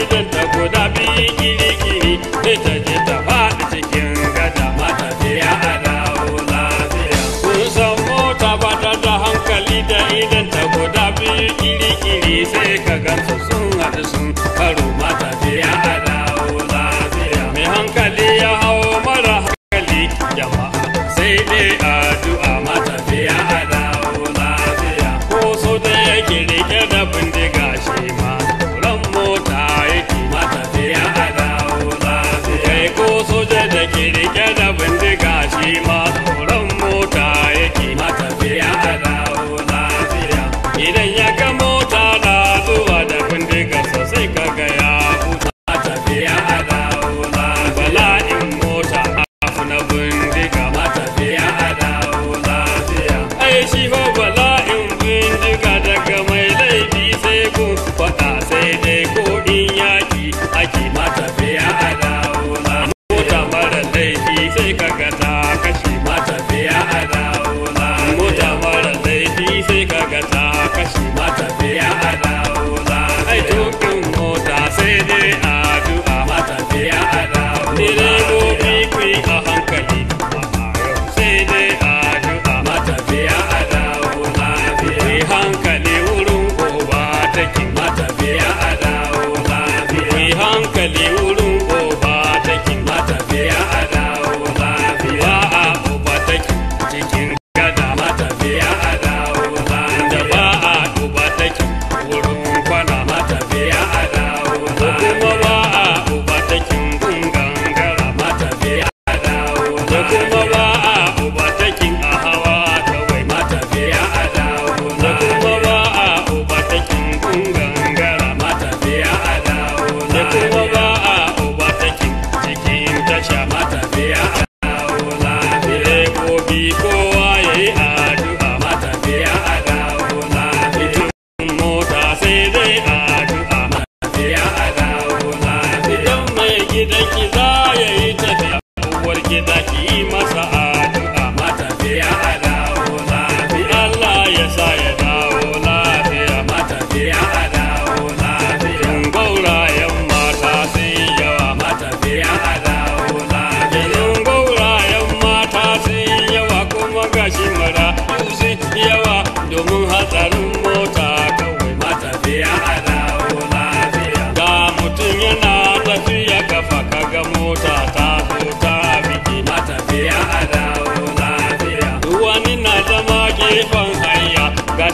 idan ta guda biyu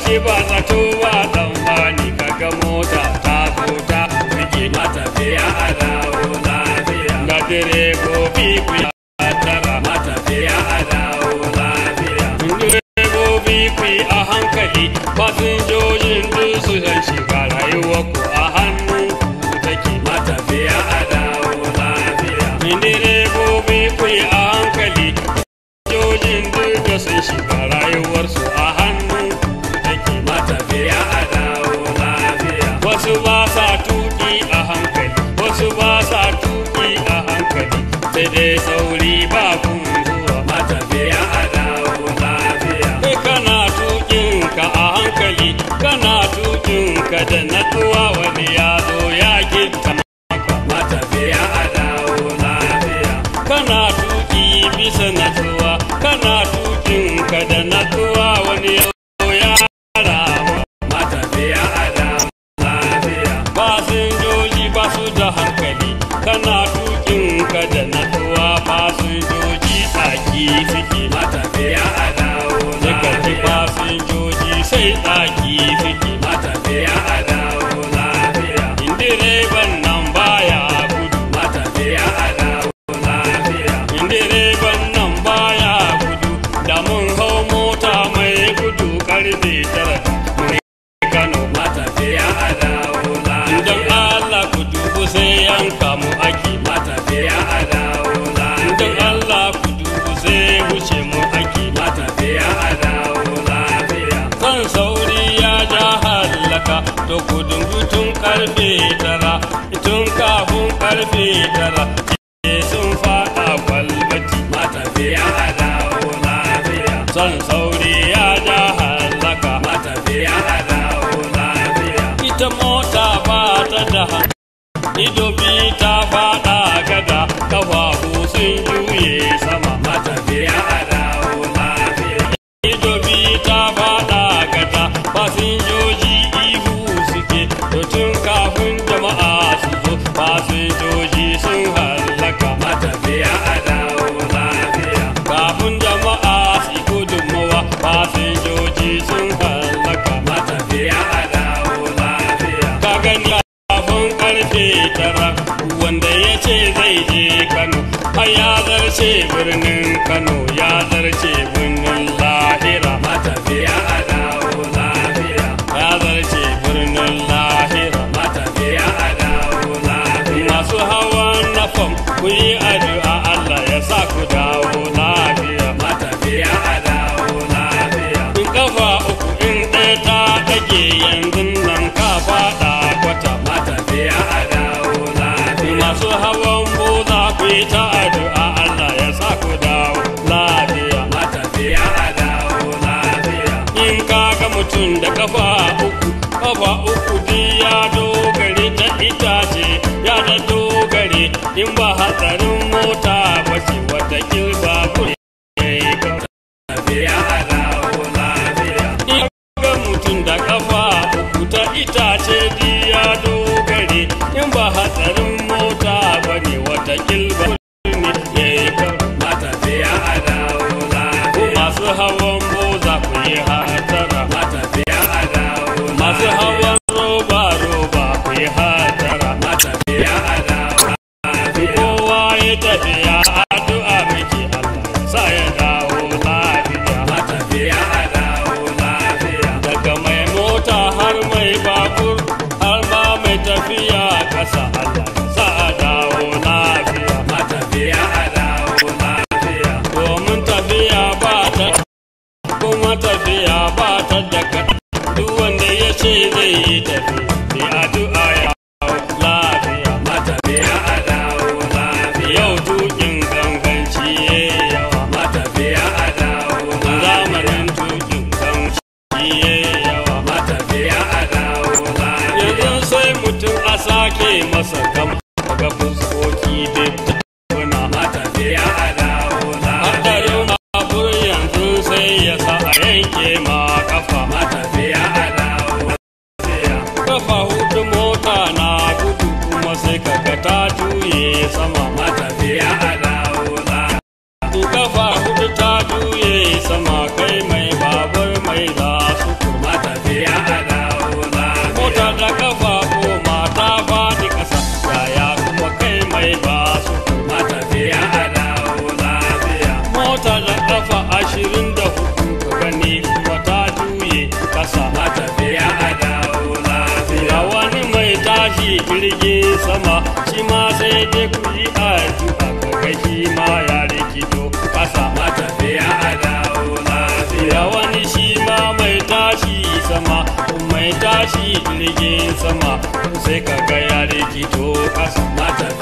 ake ba zato sai sauri ba kunzuwa matafiya a dawo kana tukin ka a hankali kana tukin ka da natuwa wani ya zo ya ke matafiya a dawo lafiya. Kana tuƙi bisa natuwa kana tukin ka da natuwa e fique matando a tara sun fada kwalbati matafiya a dawo lafiya. Son sauri ya halaka ita mota da ido biyu ta fada gada kafafu sun juye sama. Karfe tara wanda ya ce zai je kano har ya zarce birnin mutum da kafa uku kafa uku duk ya dogare ta itace ya da dogare in ba hatsarin mota ba ce wata kilba kure. Ga mutum da kafa uku ta itace duk ya dogare in ba hatsarin mota ba ne wata kilba masu hawan boza ku sake masa gam ga fuskoki duk tuna matafiya a dawo lafiya. Hadarin babur yanzu sai ya sa a yanke ma kafa. Matafiya a dawo lafiya. Kafa huɗu mota na gudu kuma sai kaga ta juye sama. Matafiya jirgin sama shi ma sai dai ku yi addu'a ka ga shi ma ya rikito ƙasa matafiya a dawo lafiya. Wani shi ma mai tashi sama mai tashi jirgin sama sai ka ga ya rikito ƙasa matafiya